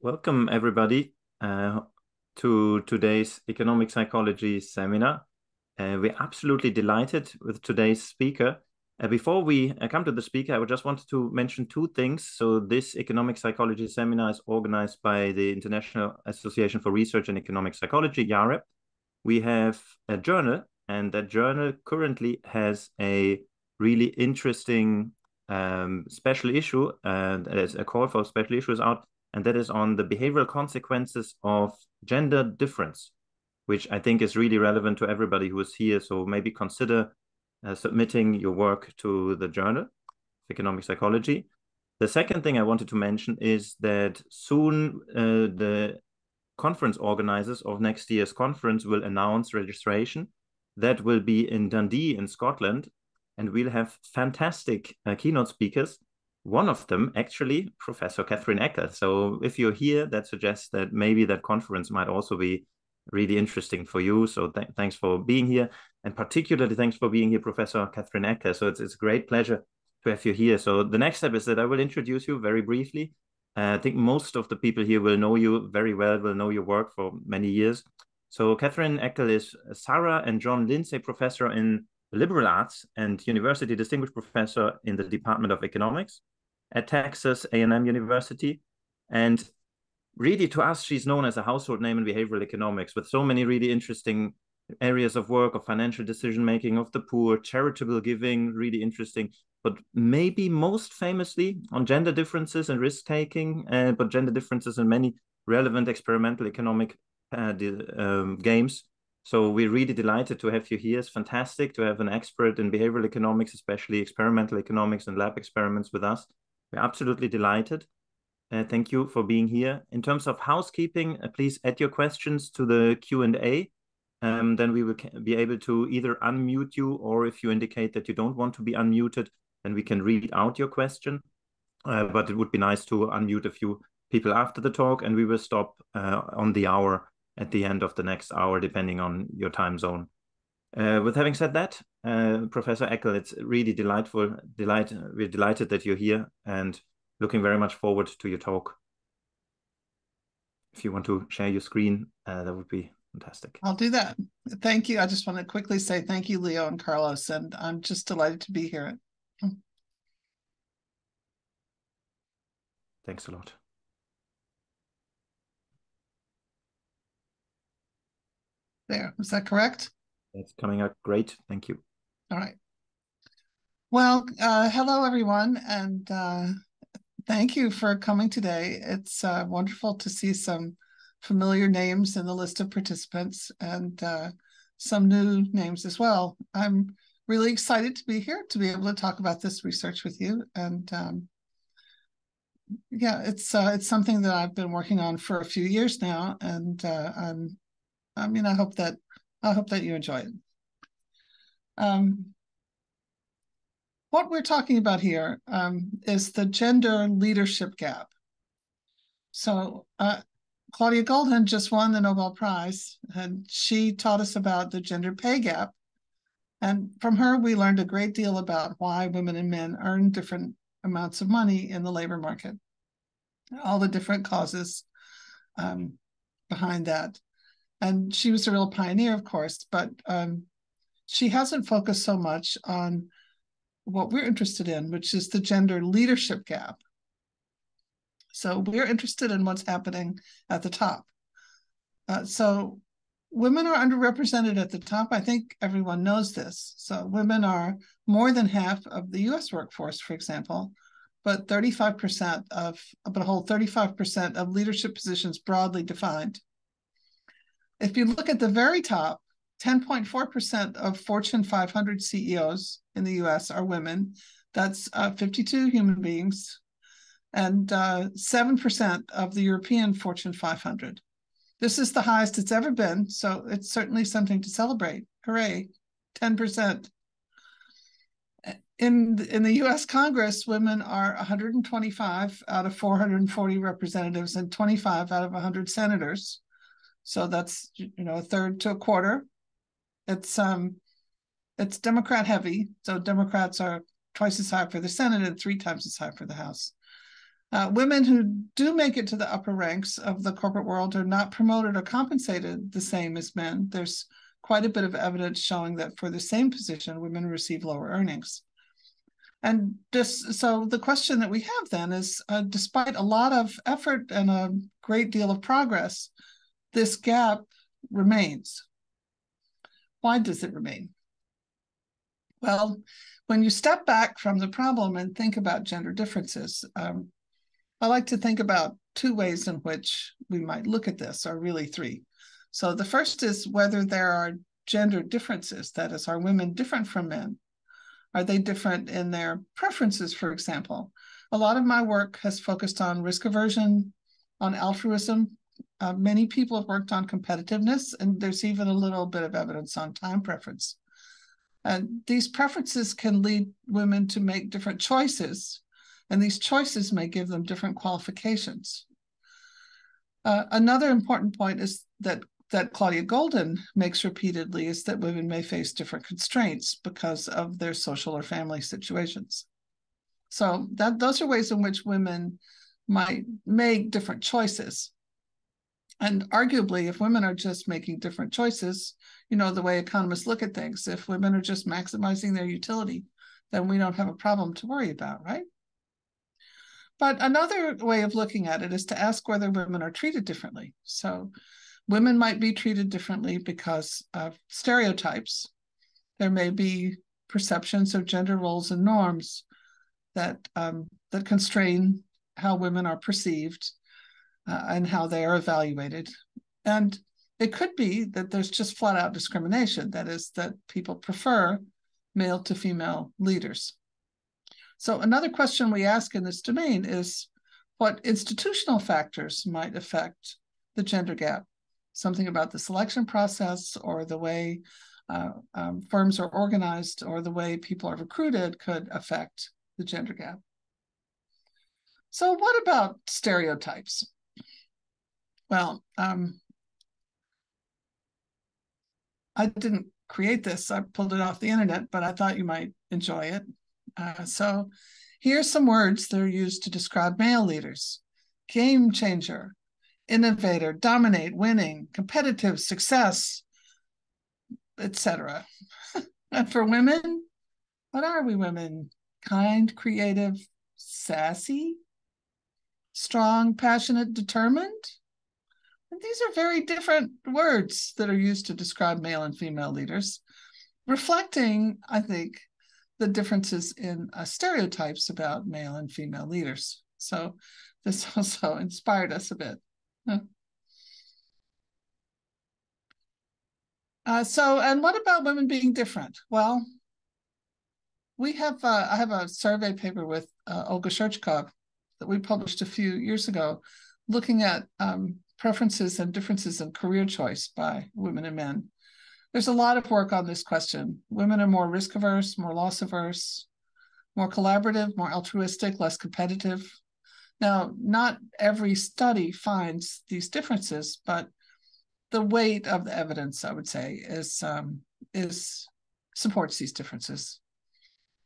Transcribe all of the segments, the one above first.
Welcome, everybody, uh, to today's economic psychology seminar. Uh, we're absolutely delighted with today's speaker. Uh, before we uh, come to the speaker, I would just wanted to mention two things. So, this economic psychology seminar is organized by the International Association for Research in Economic Psychology, IAREP. We have a journal, and that journal currently has a really interesting um, special issue, and there's a call for special issues out and that is on the behavioral consequences of gender difference, which I think is really relevant to everybody who is here. So maybe consider uh, submitting your work to the journal, of Economic Psychology. The second thing I wanted to mention is that soon uh, the conference organizers of next year's conference will announce registration. That will be in Dundee in Scotland, and we'll have fantastic uh, keynote speakers one of them actually professor Catherine Eckel so if you're here that suggests that maybe that conference might also be really interesting for you. So th thanks for being here. And particularly thanks for being here professor Catherine Eckel so it's, it's a great pleasure to have you here. So the next step is that i will introduce you very briefly. Uh, i think most of the people here will know you very well will know your work for many years. So Catherine Eckel is sara and john lindsey professor in liberal arts and university distinguished professor in the department of economics at Texas A&M University. And really to us, she's known as a household name in behavioral economics with so many really interesting areas of work of financial decision making of the poor, charitable giving, really interesting. But maybe most famously on gender differences and risk taking, uh, but gender differences in many relevant experimental economic uh, um, games. So we're really delighted to have you here. It's fantastic to have an expert in behavioral economics, especially experimental economics and lab experiments with us. We're absolutely delighted. Uh, thank you for being here. In terms of housekeeping, uh, please add your questions to the Q&A. Um, then we will be able to either unmute you or if you indicate that you don't want to be unmuted, then we can read out your question. Uh, but it would be nice to unmute a few people after the talk and we will stop uh, on the hour at the end of the next hour, depending on your time zone. Uh, with having said that, uh, Professor Eckel, it's really delightful. Delight, we're delighted that you're here and looking very much forward to your talk. If you want to share your screen, uh, that would be fantastic. I'll do that. Thank you. I just want to quickly say thank you, Leo and Carlos, and I'm just delighted to be here. Thanks a lot. There, is that correct? That's coming out great. Thank you. All right. Well, uh, hello, everyone, and uh, thank you for coming today. It's uh, wonderful to see some familiar names in the list of participants and uh, some new names as well. I'm really excited to be here to be able to talk about this research with you. And um, yeah, it's uh, it's something that I've been working on for a few years now, and uh, I'm I mean I hope that I hope that you enjoy it. Um, what we're talking about here um, is the gender leadership gap. So uh, Claudia Goldin just won the Nobel Prize, and she taught us about the gender pay gap. And from her, we learned a great deal about why women and men earn different amounts of money in the labor market, all the different causes um, behind that and she was a real pioneer, of course, but um, she hasn't focused so much on what we're interested in, which is the gender leadership gap. So we're interested in what's happening at the top. Uh, so women are underrepresented at the top. I think everyone knows this. So women are more than half of the US workforce, for example, but 35% of, but a whole 35% of leadership positions broadly defined. If you look at the very top, 10.4% of Fortune 500 CEOs in the US are women. That's uh, 52 human beings, and uh, 7% of the European Fortune 500. This is the highest it's ever been, so it's certainly something to celebrate. Hooray, 10%. In, in the US Congress, women are 125 out of 440 representatives and 25 out of 100 senators. So that's you know a third to a quarter. It's um it's Democrat heavy. So Democrats are twice as high for the Senate and three times as high for the House. Uh, women who do make it to the upper ranks of the corporate world are not promoted or compensated the same as men. There's quite a bit of evidence showing that for the same position, women receive lower earnings. And this, so the question that we have then is, uh, despite a lot of effort and a great deal of progress, this gap remains. Why does it remain? Well, when you step back from the problem and think about gender differences, um, I like to think about two ways in which we might look at this, or really three. So the first is whether there are gender differences. That is, are women different from men? Are they different in their preferences, for example? A lot of my work has focused on risk aversion, on altruism. Uh, many people have worked on competitiveness, and there's even a little bit of evidence on time preference. And these preferences can lead women to make different choices and these choices may give them different qualifications. Uh, another important point is that that Claudia Goldin makes repeatedly is that women may face different constraints because of their social or family situations. So that those are ways in which women might make different choices. And arguably, if women are just making different choices, you know, the way economists look at things, if women are just maximizing their utility, then we don't have a problem to worry about, right? But another way of looking at it is to ask whether women are treated differently. So women might be treated differently because of stereotypes. There may be perceptions of gender roles and norms that um, that constrain how women are perceived uh, and how they are evaluated. And it could be that there's just flat out discrimination. That is, that people prefer male to female leaders. So another question we ask in this domain is what institutional factors might affect the gender gap? Something about the selection process or the way uh, um, firms are organized or the way people are recruited could affect the gender gap. So what about stereotypes? Well, um, I didn't create this. I pulled it off the internet, but I thought you might enjoy it. Uh, so here's some words that are used to describe male leaders game changer, innovator, dominate, winning, competitive, success, etc. and for women, what are we women? Kind, creative, sassy, strong, passionate, determined? These are very different words that are used to describe male and female leaders, reflecting, I think, the differences in uh, stereotypes about male and female leaders. So this also inspired us a bit. Uh, so, and what about women being different? Well, we have, uh, I have a survey paper with uh, Olga Shurchkov that we published a few years ago, looking at um, preferences and differences in career choice by women and men. There's a lot of work on this question. Women are more risk averse, more loss averse, more collaborative, more altruistic, less competitive. Now, not every study finds these differences, but the weight of the evidence, I would say, is um, is supports these differences.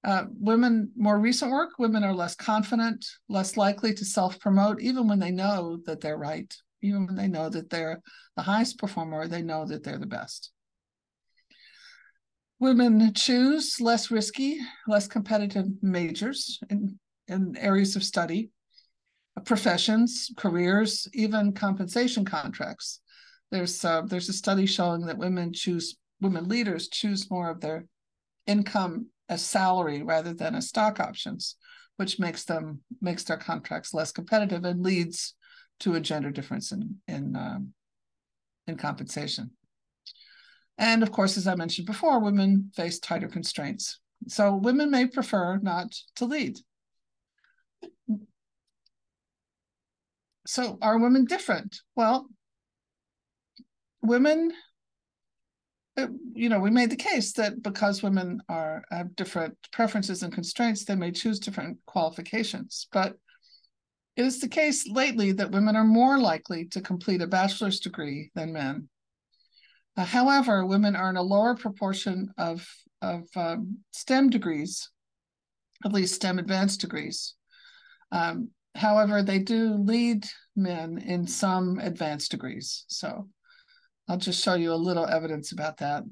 Uh, women, more recent work, women are less confident, less likely to self promote, even when they know that they're right, even when they know that they're the highest performer, they know that they're the best. Women choose less risky, less competitive majors in, in areas of study, professions, careers, even compensation contracts. There's uh, there's a study showing that women choose women leaders choose more of their income as salary rather than as stock options, which makes them makes their contracts less competitive and leads to a gender difference in in um, in compensation. And of course, as I mentioned before, women face tighter constraints. So women may prefer not to lead. So are women different? Well, women, uh, you know, we made the case that because women are have different preferences and constraints, they may choose different qualifications. But it is the case lately that women are more likely to complete a bachelor's degree than men uh, however, women earn a lower proportion of, of um, STEM degrees, at least STEM advanced degrees. Um, however, they do lead men in some advanced degrees. So I'll just show you a little evidence about that,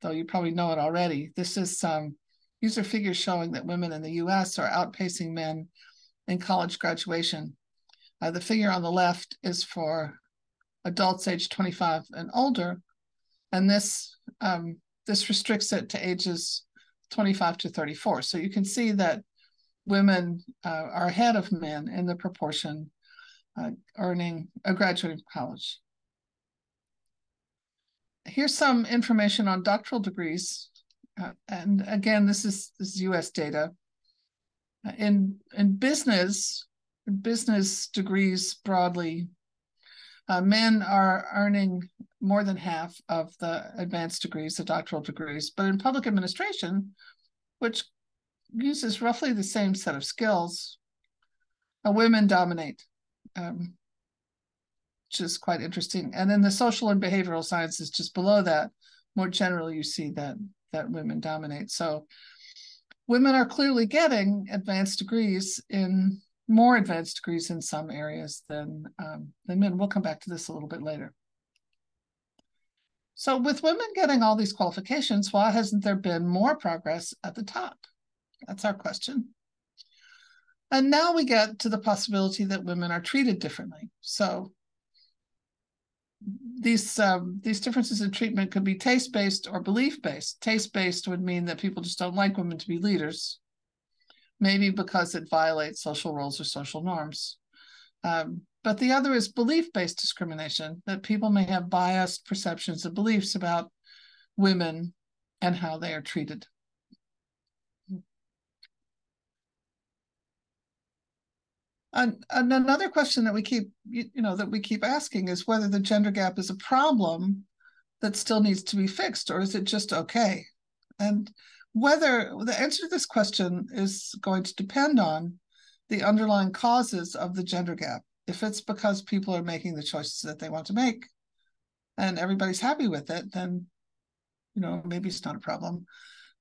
though you probably know it already. This is um, these are figures showing that women in the US are outpacing men in college graduation. Uh, the figure on the left is for adults age 25 and older, and this um, this restricts it to ages 25 to 34. So you can see that women uh, are ahead of men in the proportion uh, earning a uh, graduating college. Here's some information on doctoral degrees. Uh, and again, this is, this is US data. In, in business, business degrees broadly, uh, men are earning more than half of the advanced degrees, the doctoral degrees. But in public administration, which uses roughly the same set of skills, uh, women dominate, um, which is quite interesting. And in the social and behavioral sciences, just below that, more generally, you see that that women dominate. So women are clearly getting advanced degrees in more advanced degrees in some areas than um, than men. We'll come back to this a little bit later. So with women getting all these qualifications, why hasn't there been more progress at the top? That's our question. And now we get to the possibility that women are treated differently. So these um, these differences in treatment could be taste based or belief based. Taste based would mean that people just don't like women to be leaders, maybe because it violates social roles or social norms. Um, but the other is belief based discrimination, that people may have biased perceptions and beliefs about women and how they are treated. And, another question that we keep, you, you know, that we keep asking is whether the gender gap is a problem that still needs to be fixed, or is it just okay? And whether the answer to this question is going to depend on the underlying causes of the gender gap. If it's because people are making the choices that they want to make and everybody's happy with it, then you know, maybe it's not a problem.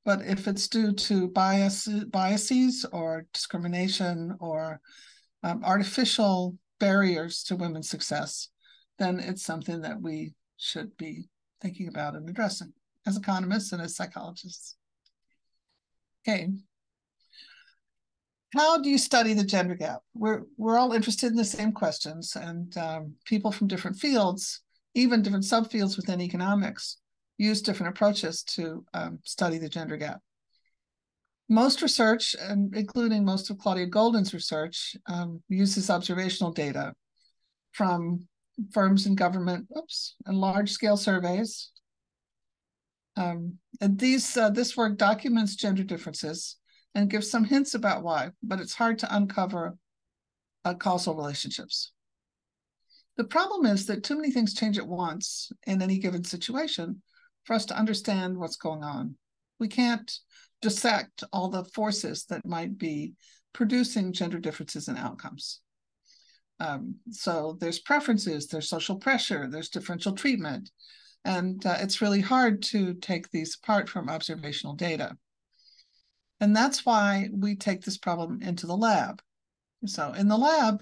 But if it's due to bias biases or discrimination or um, artificial barriers to women's success, then it's something that we should be thinking about and addressing as economists and as psychologists. Okay. How do you study the gender gap? We're, we're all interested in the same questions, and um, people from different fields, even different subfields within economics, use different approaches to um, study the gender gap most research, and including most of Claudia Goldin's research, um, uses observational data from firms and government, oops, and large-scale surveys. Um, and these uh, this work documents gender differences and gives some hints about why, but it's hard to uncover uh, causal relationships. The problem is that too many things change at once in any given situation for us to understand what's going on. We can't dissect all the forces that might be producing gender differences in outcomes. Um, so there's preferences, there's social pressure, there's differential treatment, and uh, it's really hard to take these apart from observational data. And that's why we take this problem into the lab. So in the lab,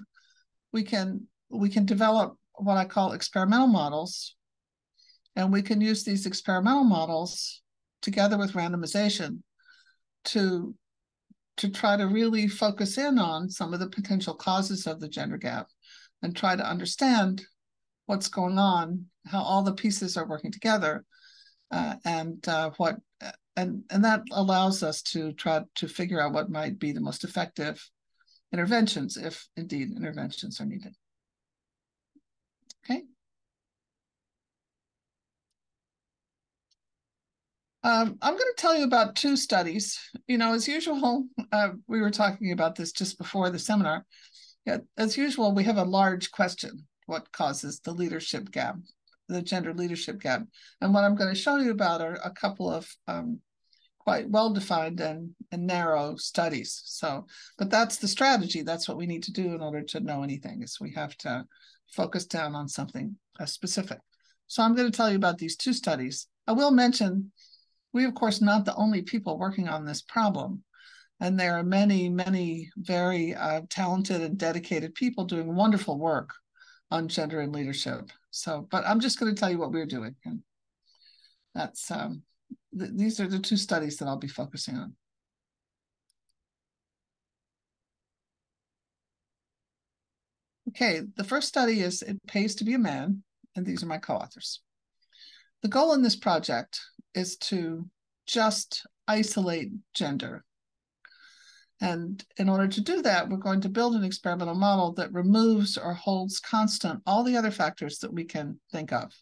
we can we can develop what I call experimental models, and we can use these experimental models together with randomization to to try to really focus in on some of the potential causes of the gender gap and try to understand what's going on, how all the pieces are working together, uh, and uh, what and and that allows us to try to figure out what might be the most effective interventions, if indeed interventions are needed. Okay. Um, I'm going to tell you about two studies. You know, as usual, uh, we were talking about this just before the seminar. Yeah, as usual, we have a large question what causes the leadership gap, the gender leadership gap? And what I'm going to show you about are a couple of um, quite well defined and, and narrow studies. So, but that's the strategy. That's what we need to do in order to know anything, is we have to focus down on something uh, specific. So I'm going to tell you about these two studies. I will mention we, of course, not the only people working on this problem. And there are many, many very uh, talented and dedicated people doing wonderful work on gender and leadership. So, but I'm just going to tell you what we're doing. And that's, um, th these are the two studies that I'll be focusing on. Okay, the first study is It Pays to Be a Man, and these are my co-authors. The goal in this project is to just isolate gender. And in order to do that, we're going to build an experimental model that removes or holds constant all the other factors that we can think of.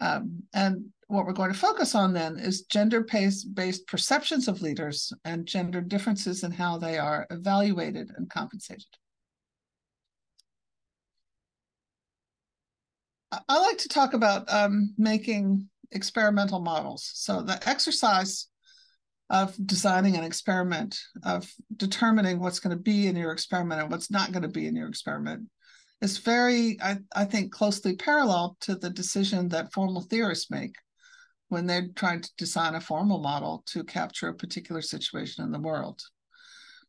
Um, and what we're going to focus on then is gender-based perceptions of leaders and gender differences in how they are evaluated and compensated. I like to talk about um, making experimental models. So the exercise of designing an experiment, of determining what's going to be in your experiment and what's not going to be in your experiment, is very, I, I think, closely parallel to the decision that formal theorists make when they're trying to design a formal model to capture a particular situation in the world.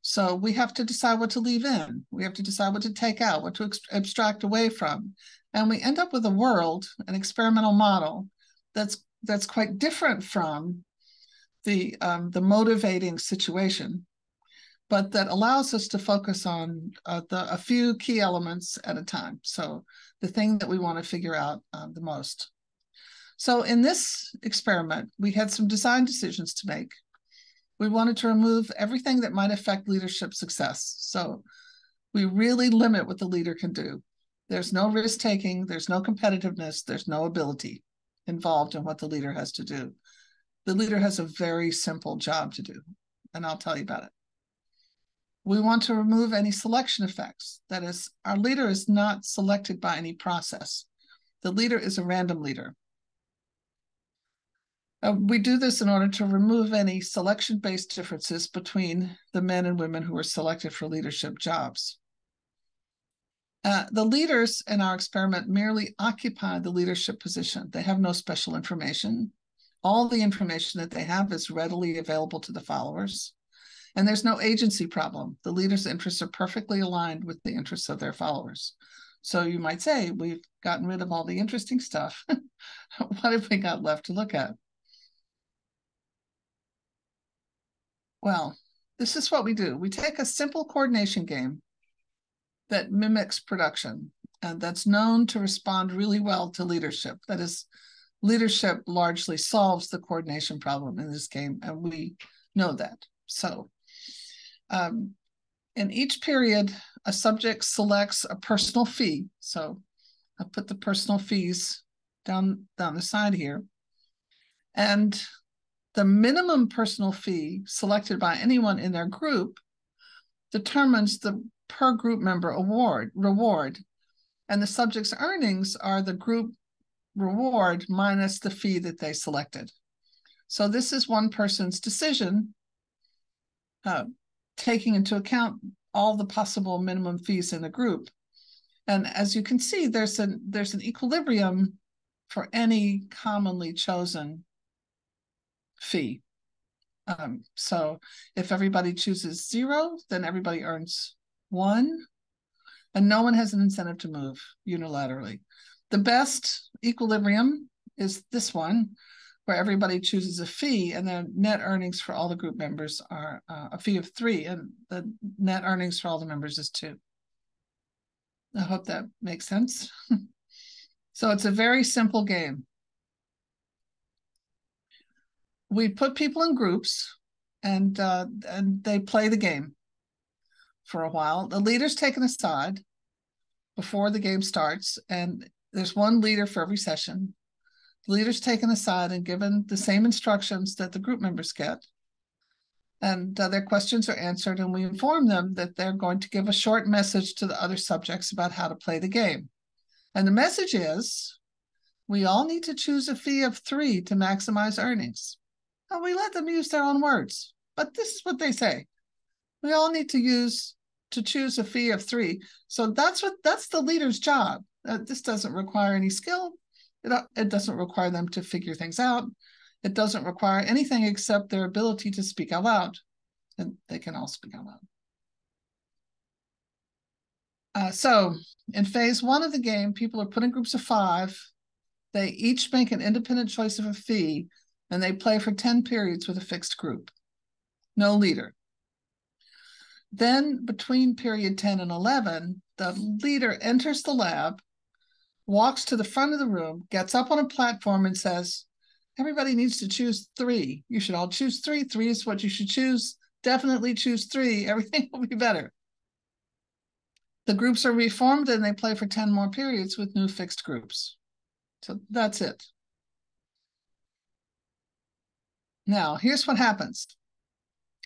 So we have to decide what to leave in. We have to decide what to take out, what to abstract away from. And we end up with a world, an experimental model that's that's quite different from the um, the motivating situation, but that allows us to focus on uh, the, a few key elements at a time. So the thing that we want to figure out uh, the most. So in this experiment, we had some design decisions to make we wanted to remove everything that might affect leadership success. So we really limit what the leader can do. There's no risk taking, there's no competitiveness, there's no ability involved in what the leader has to do. The leader has a very simple job to do, and I'll tell you about it. We want to remove any selection effects. That is, our leader is not selected by any process. The leader is a random leader. Uh, we do this in order to remove any selection based differences between the men and women who are selected for leadership jobs. Uh, the leaders in our experiment merely occupy the leadership position. They have no special information. All the information that they have is readily available to the followers. And there's no agency problem. The leaders' interests are perfectly aligned with the interests of their followers. So you might say, we've gotten rid of all the interesting stuff. what have we got left to look at? Well, this is what we do. We take a simple coordination game that mimics production and that's known to respond really well to leadership. That is, leadership largely solves the coordination problem in this game, and we know that. So, um, in each period, a subject selects a personal fee. So, I put the personal fees down down the side here, and the minimum personal fee selected by anyone in their group determines the per group member award reward. And the subject's earnings are the group reward minus the fee that they selected. So this is one person's decision uh, taking into account all the possible minimum fees in the group. And as you can see there's an there's an equilibrium for any commonly chosen fee. Um, so if everybody chooses zero, then everybody earns one, and no one has an incentive to move unilaterally. The best equilibrium is this one, where everybody chooses a fee, and the net earnings for all the group members are uh, a fee of three, and the net earnings for all the members is two. I hope that makes sense. so it's a very simple game we put people in groups and uh, and they play the game for a while. The leader's taken aside before the game starts, and there's one leader for every session. The leader's taken aside and given the same instructions that the group members get. And uh, their questions are answered, and we inform them that they're going to give a short message to the other subjects about how to play the game. And the message is we all need to choose a fee of three to maximize earnings. And we let them use their own words. But this is what they say. We all need to use to choose a fee of three. So that's what that's the leader's job. Uh, this doesn't require any skill. It, it doesn't require them to figure things out. It doesn't require anything except their ability to speak out loud. and they can all speak out loud. Uh, so in phase one of the game, people are put in groups of five. They each make an independent choice of a fee, and they play for 10 periods with a fixed group. No leader. Then between period 10 and 11, the leader enters the lab, walks to the front of the room, gets up on a platform and says, everybody needs to choose three. You should all choose three. Three is what you should choose. Definitely choose three. Everything will be better. The groups are reformed and they play for 10 more periods with new fixed groups. So that's it. Now, here's what happens.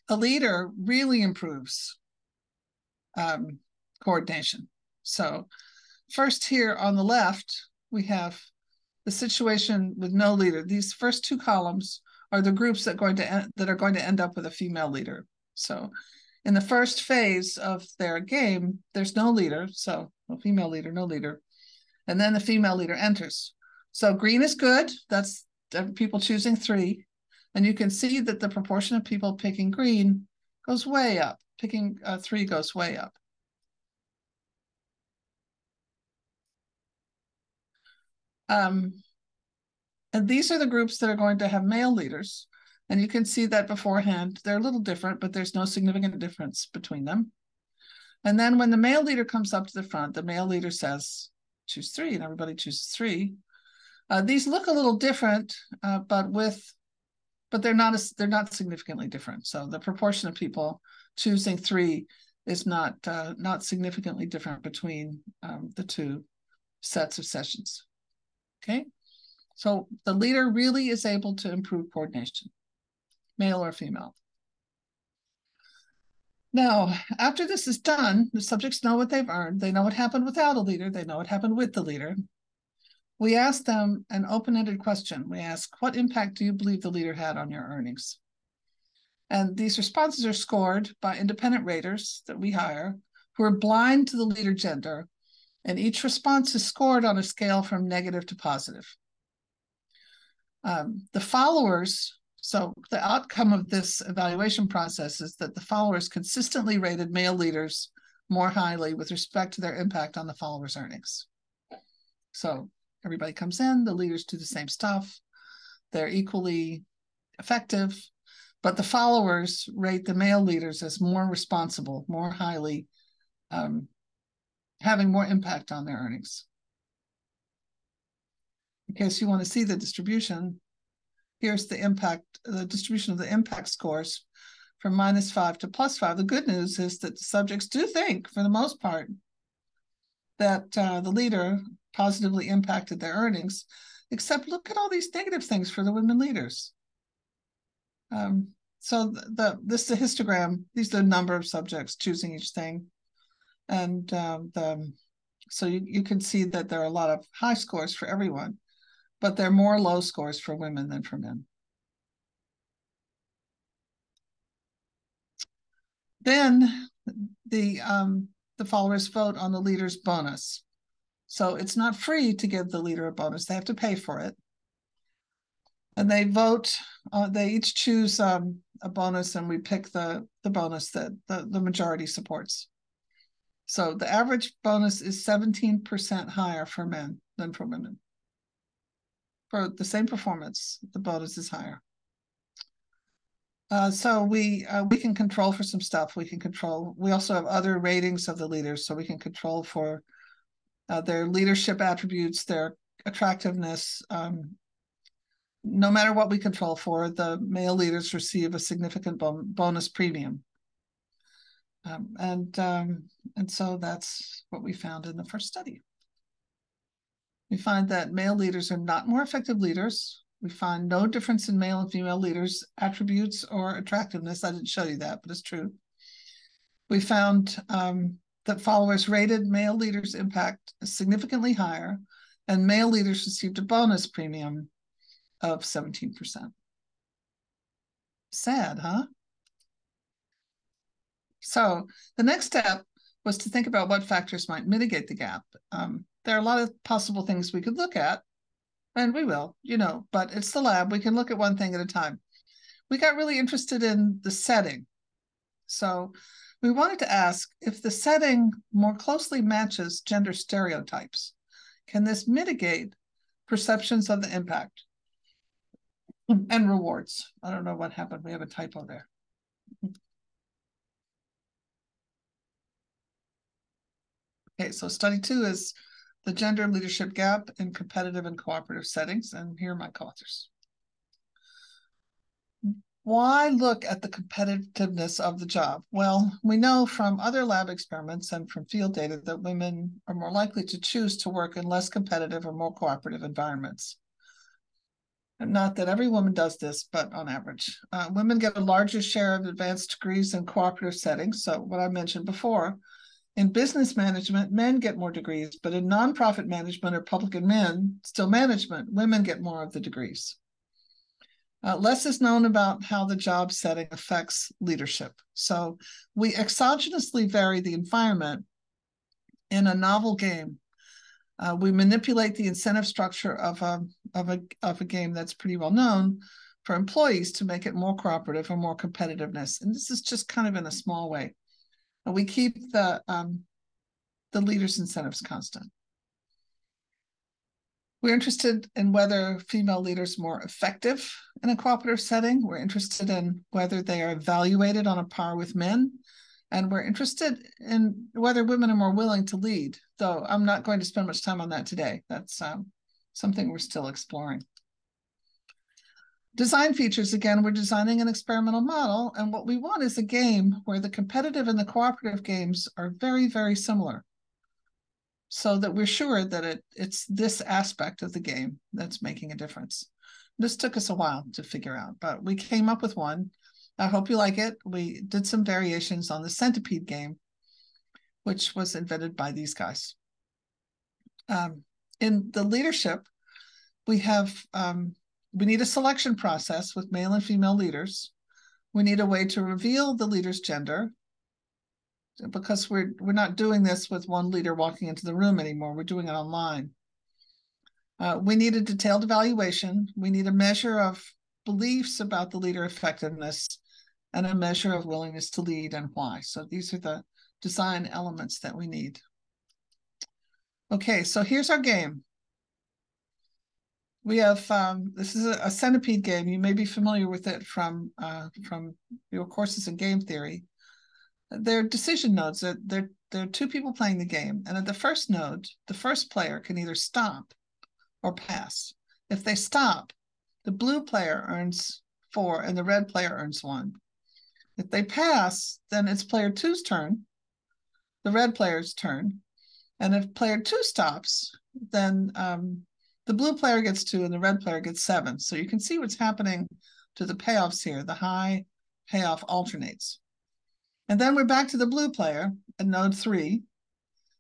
A leader really improves um, coordination. So first here on the left, we have the situation with no leader. These first two columns are the groups that going to that are going to end up with a female leader. So in the first phase of their game, there's no leader, so no female leader, no leader. And then the female leader enters. So green is good. That's people choosing three. And you can see that the proportion of people picking green goes way up. Picking uh, three goes way up. Um, and these are the groups that are going to have male leaders. And you can see that beforehand. They're a little different, but there's no significant difference between them. And then when the male leader comes up to the front, the male leader says, choose three, and everybody chooses three. Uh, these look a little different, uh, but with, but they're not as, they're not significantly different. So the proportion of people choosing three is not uh, not significantly different between um, the two sets of sessions. Okay, so the leader really is able to improve coordination, male or female. Now, after this is done, the subjects know what they've earned. They know what happened without a leader. They know what happened with the leader. We ask them an open-ended question. We ask, what impact do you believe the leader had on your earnings? And these responses are scored by independent raters that we hire who are blind to the leader gender and each response is scored on a scale from negative to positive. Um, the followers, so the outcome of this evaluation process is that the followers consistently rated male leaders more highly with respect to their impact on the followers' earnings. So everybody comes in, the leaders do the same stuff, they're equally effective, but the followers rate the male leaders as more responsible, more highly um, having more impact on their earnings. In case you want to see the distribution, here's the impact, the distribution of the impact scores from minus five to plus five. The good news is that the subjects do think, for the most part, that uh, the leader positively impacted their earnings, except look at all these negative things for the women leaders. Um, so the, the this is a histogram. These are the number of subjects choosing each thing and um, the so you, you can see that there are a lot of high scores for everyone, but there are more low scores for women than for men. Then the um, the followers vote on the leader's bonus. So it's not free to give the leader a bonus; they have to pay for it. And they vote. Uh, they each choose um, a bonus, and we pick the the bonus that the, the majority supports. So the average bonus is 17% higher for men than for women. For the same performance, the bonus is higher. Uh, so we uh, we can control for some stuff. We can control. We also have other ratings of the leaders, so we can control for uh, their leadership attributes, their attractiveness. Um, no matter what we control for, the male leaders receive a significant bon bonus premium. Um, and um, and so that's what we found in the first study. We find that male leaders are not more effective leaders. We find no difference in male and female leaders' attributes or attractiveness. I didn't show you that, but it's true. We found um, that followers rated male leaders' impact significantly higher, and male leaders received a bonus premium of 17%. Sad, huh? So the next step was to think about what factors might mitigate the gap. Um, there are a lot of possible things we could look at, and we will, you know, but it's the lab. We can look at one thing at a time. We got really interested in the setting. So we wanted to ask if the setting more closely matches gender stereotypes, can this mitigate perceptions of the impact and rewards? I don't know what happened. We have a typo there. Okay, so study two is the gender leadership gap in competitive and cooperative settings. And here are my co-authors. Why look at the competitiveness of the job? Well, we know from other lab experiments and from field data that women are more likely to choose to work in less competitive or more cooperative environments. Not that every woman does this, but on average. Uh, women get a larger share of advanced degrees in cooperative settings. So what I mentioned before, in business management, men get more degrees, but in nonprofit management or public admin, still management, women get more of the degrees. Uh, less is known about how the job setting affects leadership. So we exogenously vary the environment in a novel game. Uh, we manipulate the incentive structure of a, of, a, of a game that's pretty well known for employees to make it more cooperative or more competitiveness. And this is just kind of in a small way we keep the um, the leaders' incentives constant. We're interested in whether female leaders are more effective in a cooperative setting. We're interested in whether they are evaluated on a par with men. And we're interested in whether women are more willing to lead, though I'm not going to spend much time on that today. That's um, something we're still exploring. Design features, again, we're designing an experimental model, and what we want is a game where the competitive and the cooperative games are very, very similar so that we're sure that it, it's this aspect of the game that's making a difference. This took us a while to figure out, but we came up with one. I hope you like it. We did some variations on the centipede game, which was invented by these guys. Um, in the leadership, we have um, we need a selection process with male and female leaders. We need a way to reveal the leader's gender because we're we're not doing this with one leader walking into the room anymore. We're doing it online. Uh, we need a detailed evaluation. We need a measure of beliefs about the leader effectiveness and a measure of willingness to lead and why. So these are the design elements that we need. Okay, so here's our game we have um, this is a, a, centipede game. You may be familiar with it from uh, from your courses in game theory. They're decision nodes. They're, they're there are two people playing the game, and at the first node, the first player can either stop or pass. If they stop, the blue player earns four and the red player earns one. If they pass, then it's player two's turn, the red player's turn, and if player two stops, then um, the blue player gets two and the red player gets seven. So you can see what's happening to the payoffs here. The high payoff alternates. And then we're back to the blue player at node three.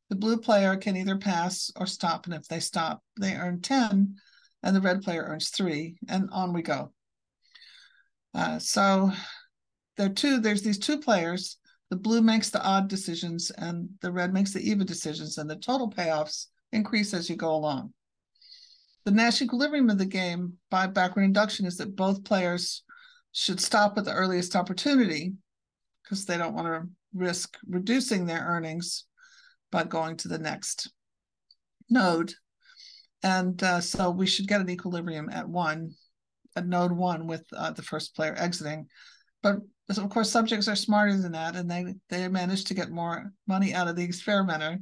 The blue player can either pass or stop. And if they stop, they earn 10 and the red player earns three and on we go. Uh, so there are two, there's these two players. The blue makes the odd decisions and the red makes the even decisions and the total payoffs increase as you go along. The Nash equilibrium of the game by backward induction is that both players should stop at the earliest opportunity because they don't want to risk reducing their earnings by going to the next node. And uh, so we should get an equilibrium at one, at node one with uh, the first player exiting. But of course, subjects are smarter than that, and they they manage to get more money out of the experimenter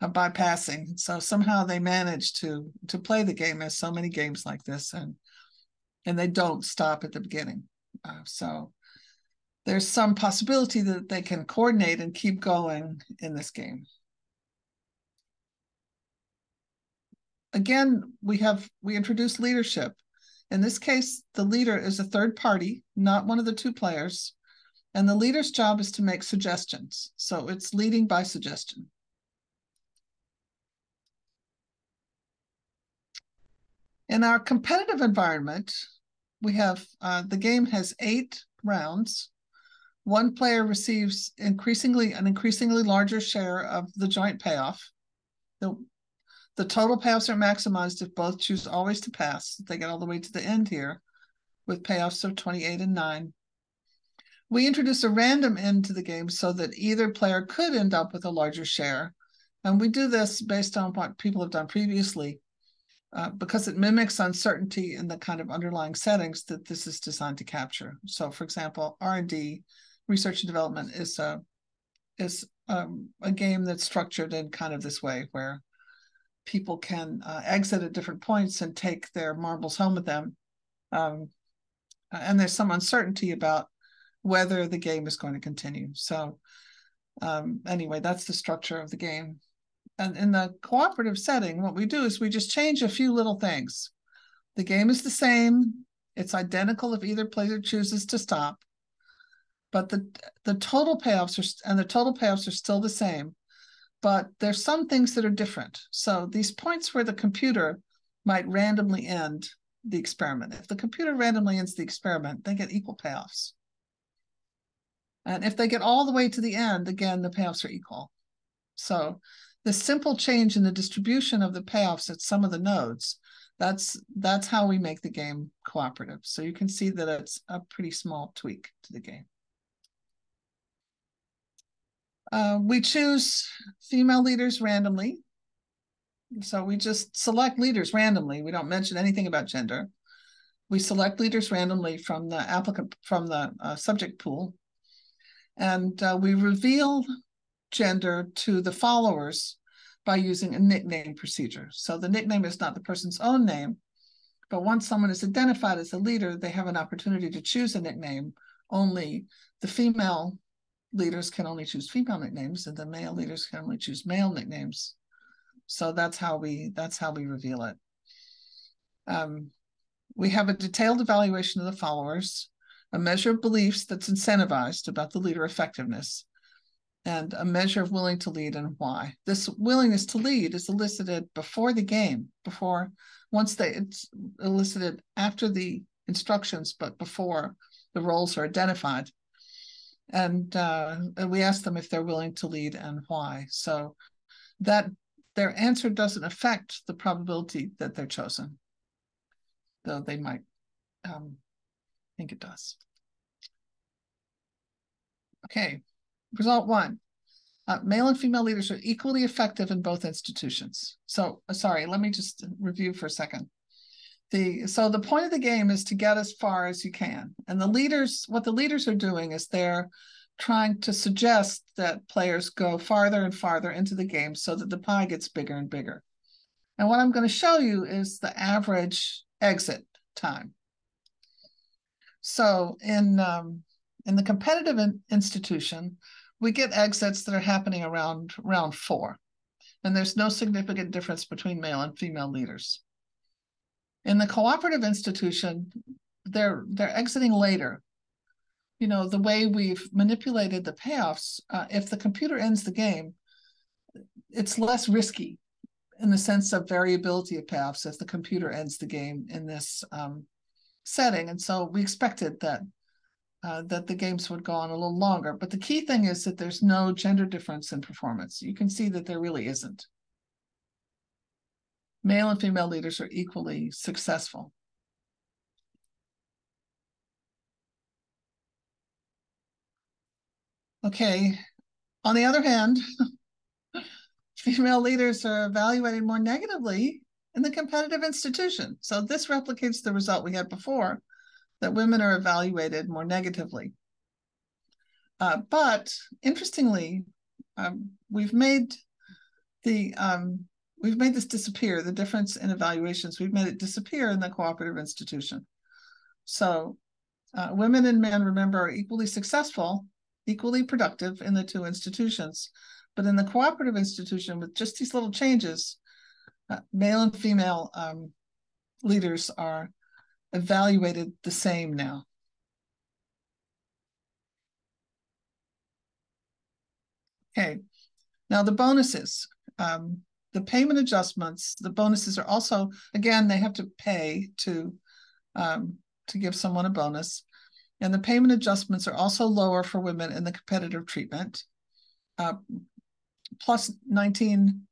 uh, by passing. So somehow they manage to to play the game as so many games like this, and and they don't stop at the beginning. Uh, so there's some possibility that they can coordinate and keep going in this game. Again, we have we introduce leadership. In this case, the leader is a third party, not one of the two players. And the leader's job is to make suggestions. So it's leading by suggestion. In our competitive environment, we have uh, the game has eight rounds. One player receives increasingly an increasingly larger share of the joint payoff. The, the total payoffs are maximized if both choose always to pass. They get all the way to the end here with payoffs of 28 and 9. we introduce a random end to the game so that either player could end up with a larger share. And we do this based on what people have done previously uh, because it mimics uncertainty in the kind of underlying settings that this is designed to capture. So for example, R&D, research and development is a, is um, a game that's structured in kind of this way where people can uh, exit at different points and take their marbles home with them. Um, and there's some uncertainty about whether the game is going to continue. So um, anyway, that's the structure of the game. And in the cooperative setting, what we do is we just change a few little things. The game is the same. It's identical if either player chooses to stop. But the the total payoffs are and the total payoffs are still the same. But there's some things that are different. So these points where the computer might randomly end the experiment. If the computer randomly ends the experiment, they get equal payoffs. And if they get all the way to the end, again, the payoffs are equal. So the simple change in the distribution of the payoffs at some of the nodes, that's that's how we make the game cooperative. So you can see that it's a pretty small tweak to the game. Uh, we choose female leaders randomly. So we just select leaders randomly. We don't mention anything about gender. We select leaders randomly from the applicant from the uh, subject pool, and uh, we reveal gender to the followers by using a nickname procedure. So the nickname is not the person's own name, but once someone is identified as a leader, they have an opportunity to choose a nickname. Only the female leaders can only choose female nicknames, and the male leaders can only choose male nicknames. So that's how we that's how we reveal it. Um, we have a detailed evaluation of the followers, a measure of beliefs that's incentivized about the leader effectiveness, and a measure of willing to lead and why. This willingness to lead is elicited before the game, before once they it's elicited after the instructions, but before the roles are identified. And uh, we ask them if they're willing to lead and why. So that their answer doesn't affect the probability that they're chosen, though they might um, think it does. Okay, result one. Uh, male and female leaders are equally effective in both institutions. So, uh, sorry, let me just review for a second. The so the point of the game is to get as far as you can, and the leaders, what the leaders are doing is they're trying to suggest that players go farther and farther into the game so that the pie gets bigger and bigger. And what I'm going to show you is the average exit time. So in um, in the competitive in institution, we get exits that are happening around round four, and there's no significant difference between male and female leaders. In the cooperative institution, they're they're exiting later you know, the way we've manipulated the payoffs, uh, if the computer ends the game, it's less risky in the sense of variability of payoffs if the computer ends the game in this um, setting. And so we expected that uh, that the games would go on a little longer. But the key thing is that there's no gender difference in performance. You can see that there really isn't. Male and female leaders are equally successful. Okay. On the other hand, female leaders are evaluated more negatively in the competitive institution. So this replicates the result we had before, that women are evaluated more negatively. Uh, but interestingly, um, we've made the um, we've made this disappear. The difference in evaluations, we've made it disappear in the cooperative institution. So uh, women and men, remember, are equally successful equally productive in the two institutions. But in the cooperative institution, with just these little changes, uh, male and female um, leaders are evaluated the same now. Okay, now the bonuses. Um, the payment adjustments, the bonuses are also, again, they have to pay to um, to give someone a bonus. And the payment adjustments are also lower for women in the competitive treatment, uh, plus 19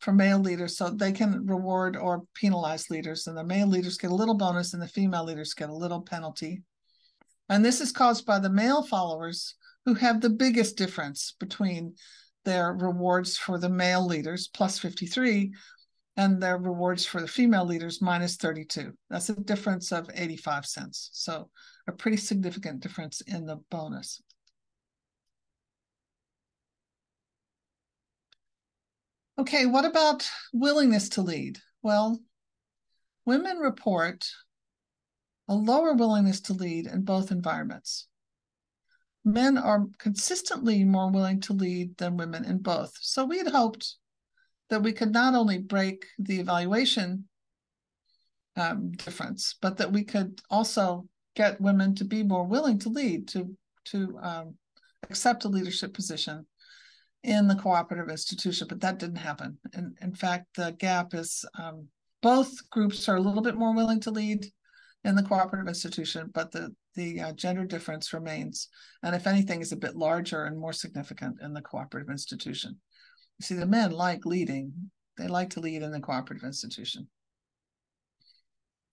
for male leaders. So they can reward or penalize leaders. And the male leaders get a little bonus and the female leaders get a little penalty. And this is caused by the male followers who have the biggest difference between their rewards for the male leaders, plus 53, and their rewards for the female leaders, minus 32. That's a difference of 85 cents. So a pretty significant difference in the bonus. Okay, what about willingness to lead? Well, women report a lower willingness to lead in both environments. Men are consistently more willing to lead than women in both. So we had hoped that we could not only break the evaluation um, difference, but that we could also get women to be more willing to lead, to to um, accept a leadership position in the cooperative institution, but that didn't happen. And in fact, the gap is um, both groups are a little bit more willing to lead in the cooperative institution, but the the uh, gender difference remains, and if anything, is a bit larger and more significant in the cooperative institution. You see, the men like leading; they like to lead in the cooperative institution.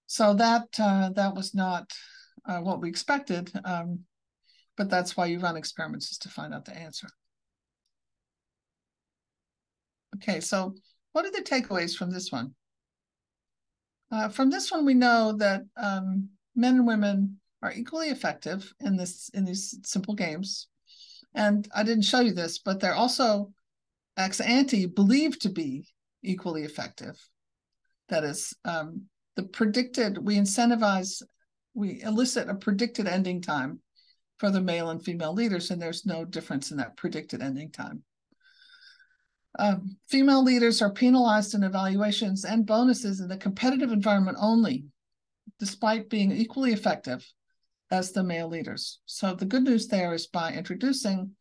So that uh, that was not uh, what we expected, um, but that's why you run experiments is to find out the answer. Okay, so what are the takeaways from this one? Uh, from this one, we know that um, men and women are equally effective in this in these simple games. And I didn't show you this, but they're also ex ante believed to be equally effective. That is, um, the predicted, we incentivize, we elicit a predicted ending time for the male and female leaders, and there's no difference in that predicted ending time. Um, female leaders are penalized in evaluations and bonuses in the competitive environment only, despite being equally effective as the male leaders. So the good news there is by introducing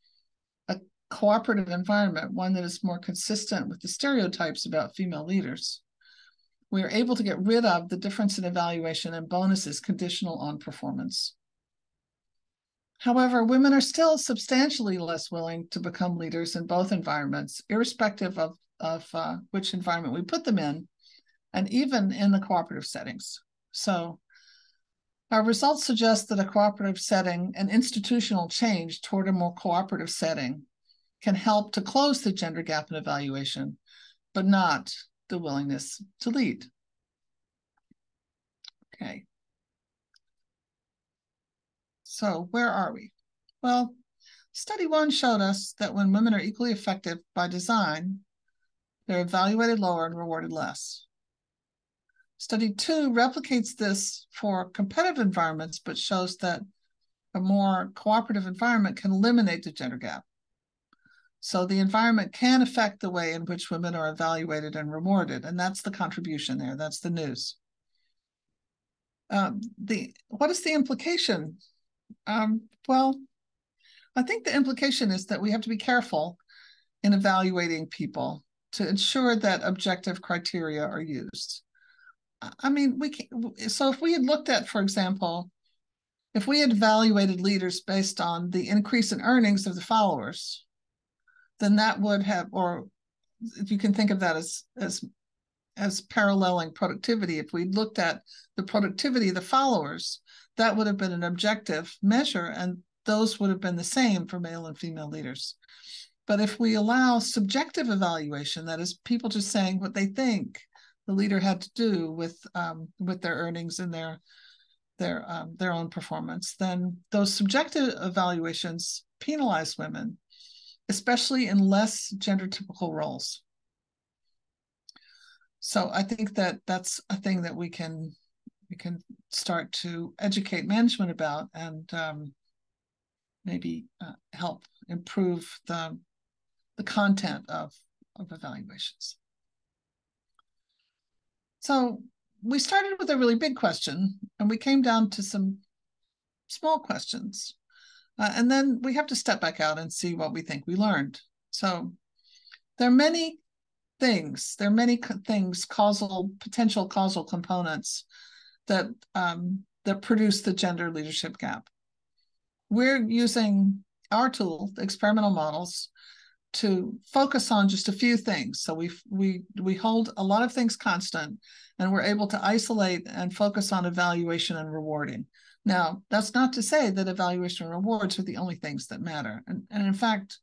a cooperative environment, one that is more consistent with the stereotypes about female leaders, we are able to get rid of the difference in evaluation and bonuses conditional on performance. However, women are still substantially less willing to become leaders in both environments, irrespective of, of uh, which environment we put them in, and even in the cooperative settings. So, our results suggest that a cooperative setting and institutional change toward a more cooperative setting can help to close the gender gap in evaluation, but not the willingness to lead. Okay. So where are we? Well, study one showed us that when women are equally effective by design, they're evaluated lower and rewarded less. Study two replicates this for competitive environments, but shows that a more cooperative environment can eliminate the gender gap. So the environment can affect the way in which women are evaluated and rewarded, and that's the contribution there. That's the news. Um, the what is the implication um, well, I think the implication is that we have to be careful in evaluating people to ensure that objective criteria are used. I mean, we can, so if we had looked at, for example, if we had evaluated leaders based on the increase in earnings of the followers, then that would have, or if you can think of that as as as paralleling productivity, if we looked at the productivity of the followers, that would have been an objective measure, and those would have been the same for male and female leaders. But if we allow subjective evaluation, that is, people just saying what they think the leader had to do with um, with their earnings and their their um, their own performance, then those subjective evaluations penalize women, especially in less gender typical roles. So I think that that's a thing that we can we can start to educate management about and um, maybe uh, help improve the, the content of, of evaluations. So we started with a really big question and we came down to some small questions. Uh, and then we have to step back out and see what we think we learned. So there are many things, there are many things, causal, potential causal components that um, that produce the gender leadership gap. We're using our tool, experimental models, to focus on just a few things. So we we we hold a lot of things constant, and we're able to isolate and focus on evaluation and rewarding. Now, that's not to say that evaluation and rewards are the only things that matter. And, and in fact,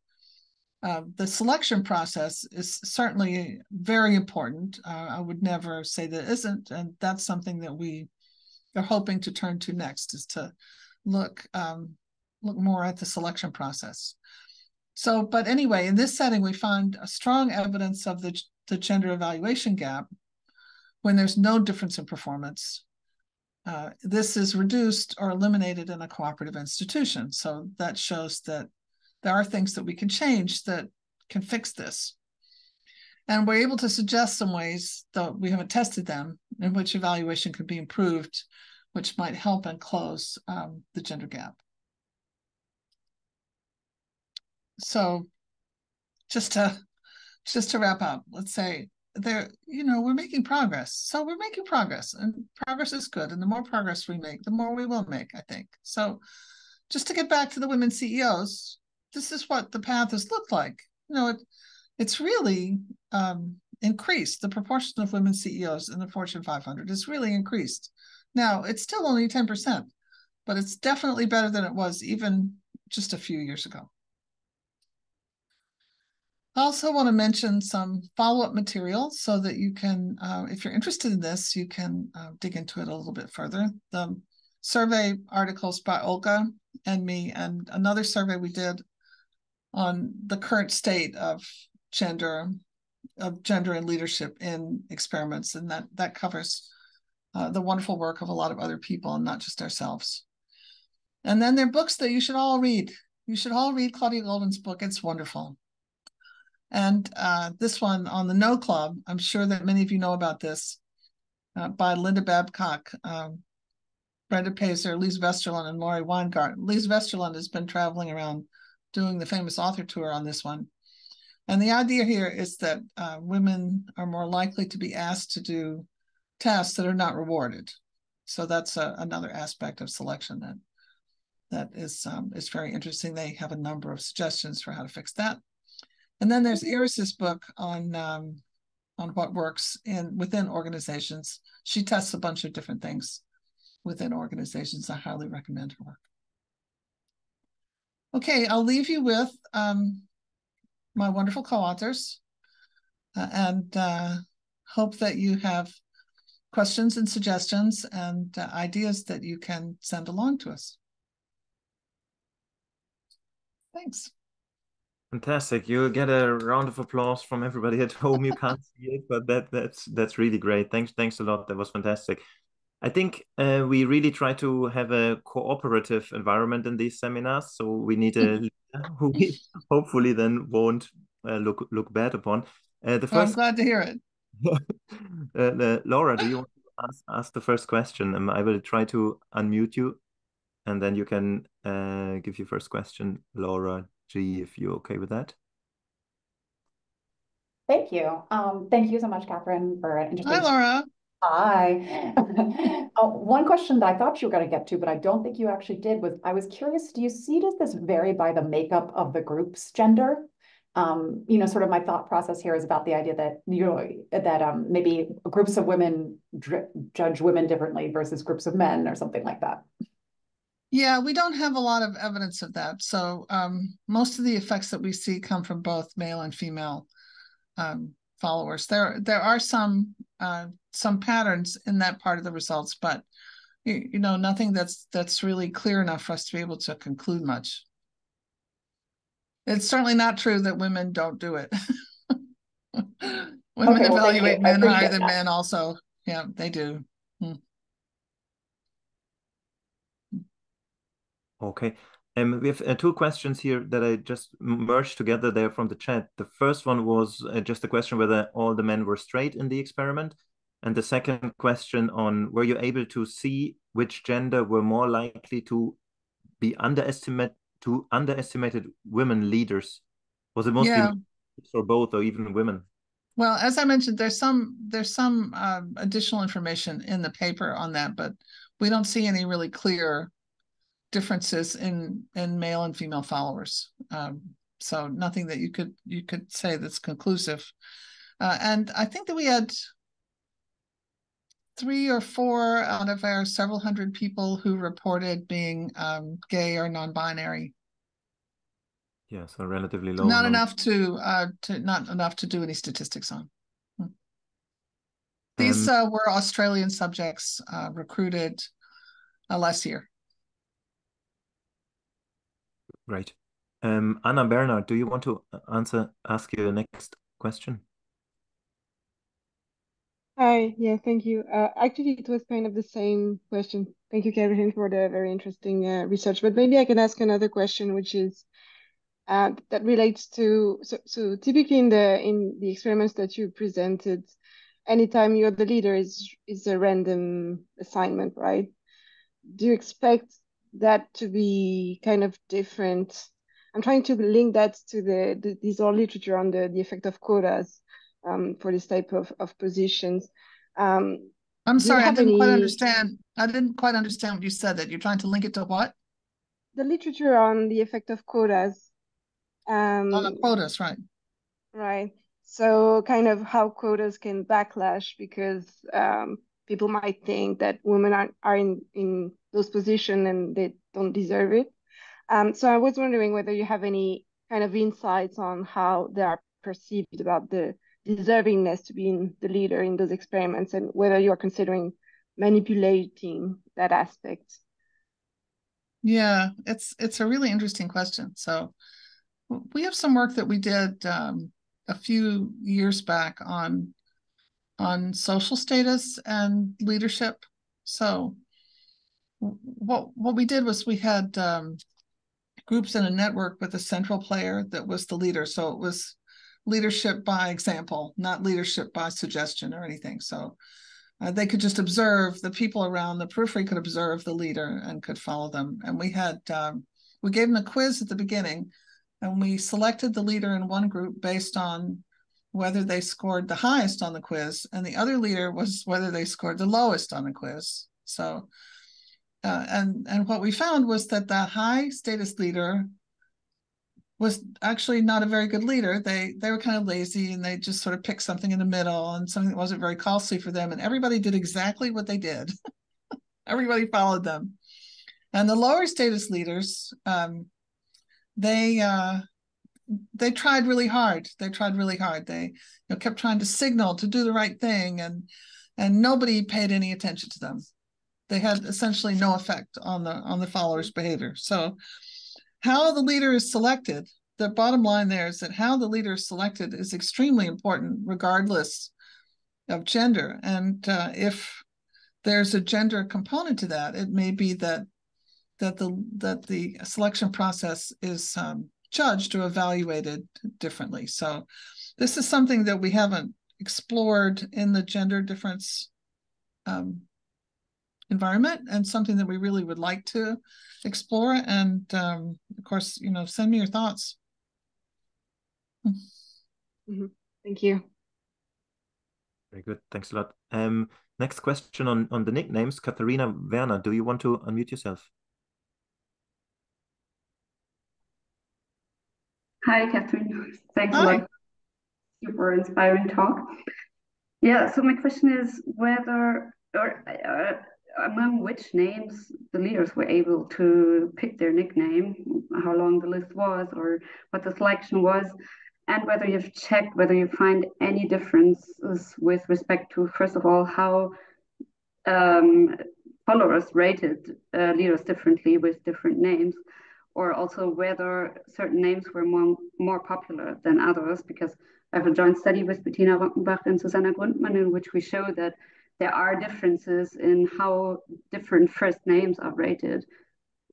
uh, the selection process is certainly very important. Uh, I would never say that isn't, and that's something that we are hoping to turn to next is to look um, look more at the selection process. So, but anyway, in this setting, we find a strong evidence of the, the gender evaluation gap when there's no difference in performance. Uh, this is reduced or eliminated in a cooperative institution. So that shows that there are things that we can change that can fix this. And we're able to suggest some ways, though we haven't tested them, in which evaluation could be improved, which might help and close um, the gender gap. So just to just to wrap up, let's say there, you know, we're making progress. So we're making progress and progress is good. And the more progress we make, the more we will make, I think. So just to get back to the women CEOs, this is what the path has looked like. You know, it it's really um, increased. The proportion of women CEOs in the Fortune 500 has really increased. Now, it's still only 10%, but it's definitely better than it was even just a few years ago. I also want to mention some follow-up material so that you can, uh, if you're interested in this, you can uh, dig into it a little bit further. The survey articles by Olga and me, and another survey we did on the current state of gender, of gender and leadership in experiments, and that that covers uh, the wonderful work of a lot of other people and not just ourselves. And then there are books that you should all read. You should all read Claudia Goldin's book. It's wonderful. And uh, this one on the No Club, I'm sure that many of you know about this, uh, by Linda Babcock, um, Brenda Peyser, Lise Vesterlund, and Laurie Weingart. Lise Vesterlund has been traveling around doing the famous author tour on this one. And the idea here is that uh, women are more likely to be asked to do tasks that are not rewarded. So that's a, another aspect of selection that that is um, is very interesting. They have a number of suggestions for how to fix that. And then there's Iris's book on um, on what works in within organizations. She tests a bunch of different things within organizations. I highly recommend her work. Okay, I'll leave you with um, my wonderful co-authors uh, and uh, hope that you have questions and suggestions and uh, ideas that you can send along to us. Thanks. Fantastic. You'll get a round of applause from everybody at home. You can't see it, but that that's that's really great. Thanks, thanks a lot. That was fantastic. I think uh, we really try to have a cooperative environment in these seminars. So we need a leader who we hopefully then won't uh, look look bad upon. Uh, the first. I'm glad to hear it. Uh, Laura, do you want to ask, ask the first question? Um, I will try to unmute you, and then you can uh, give your first question, Laura G, if you're okay with that. Thank you. Um, thank you so much, Catherine, for an interesting. Hi, Laura. Hi. uh, one question that I thought you were going to get to, but I don't think you actually did, was I was curious, do you see does this vary by the makeup of the group's gender? Um, you know, sort of my thought process here is about the idea that you know that um, maybe groups of women judge women differently versus groups of men or something like that. Yeah, we don't have a lot of evidence of that. So um, most of the effects that we see come from both male and female um, followers. There, there are some uh, some patterns in that part of the results, but you, you know nothing that's that's really clear enough for us to be able to conclude much. It's certainly not true that women don't do it. women okay, well, evaluate men higher than men also. Yeah, they do. Hmm. Okay. Um, we have uh, two questions here that I just merged together there from the chat. The first one was uh, just a question whether all the men were straight in the experiment. And the second question on were you able to see which gender were more likely to be underestimate to underestimated women leaders? Was it mostly yeah. or both or even women? Well, as I mentioned, there's some there's some uh, additional information in the paper on that, but we don't see any really clear differences in in male and female followers. Um, so nothing that you could you could say that's conclusive. Uh, and I think that we had three or four out of our several hundred people who reported being um, gay or non-binary. Yeah, so relatively low. Not enough to uh, to not enough to do any statistics on. Hmm. These um, uh, were Australian subjects uh, recruited uh, last year. Great. Um, Anna Bernard, do you want to answer, ask you the next question? Hi, yeah, thank you. Uh, actually, it was kind of the same question. Thank you, Catherine, for the very interesting uh, research. But maybe I can ask another question, which is uh, that relates to so, so typically in the in the experiments that you presented, anytime you're the leader is is a random assignment, right? Do you expect that to be kind of different? I'm trying to link that to the, the these all literature on the the effect of quotas um, for this type of, of positions. Um, I'm sorry, I didn't any... quite understand. I didn't quite understand what you said. That you're trying to link it to what? The literature on the effect of quotas. Um, on the quotas, right? Right. So, kind of how quotas can backlash because um, people might think that women are, are in, in those positions and they don't deserve it. Um, so, I was wondering whether you have any kind of insights on how they are perceived about the deservingness to being the leader in those experiments and whether you're considering manipulating that aspect yeah it's it's a really interesting question so we have some work that we did um, a few years back on on social status and leadership so what what we did was we had um, groups in a network with a central player that was the leader so it was leadership by example, not leadership by suggestion or anything. So uh, they could just observe the people around the periphery could observe the leader and could follow them. And we had um, we gave them a quiz at the beginning, and we selected the leader in one group based on whether they scored the highest on the quiz, and the other leader was whether they scored the lowest on the quiz. So. Uh, and and what we found was that the high status leader was actually not a very good leader. They they were kind of lazy and they just sort of picked something in the middle and something that wasn't very costly for them. And everybody did exactly what they did. everybody followed them. And the lower status leaders, um, they uh, they tried really hard. They tried really hard. They you know, kept trying to signal to do the right thing, and and nobody paid any attention to them. They had essentially no effect on the on the followers' behavior. So how the leader is selected, the bottom line there is that how the leader is selected is extremely important, regardless of gender. And uh, if there's a gender component to that, it may be that that the that the selection process is um, judged or evaluated differently. So this is something that we haven't explored in the gender difference um, environment and something that we really would like to explore. And um, of course, you know, send me your thoughts. Mm-hmm. Thank you. Very good. Thanks a lot. Um, next question on, on the nicknames. Katharina Werner, do you want to unmute yourself? Hi, Catherine. Thanks Hi. a lot. Super inspiring talk. Yeah, so my question is whether, or uh, among which names the leaders were able to pick their nickname, how long the list was, or what the selection was, and whether you've checked whether you find any differences with respect to, first of all, how um, followers rated uh, leaders differently with different names, or also whether certain names were more, more popular than others, because I have a joint study with Bettina Rockenbach and Susanna Grundmann in which we show that there are differences in how different first names are rated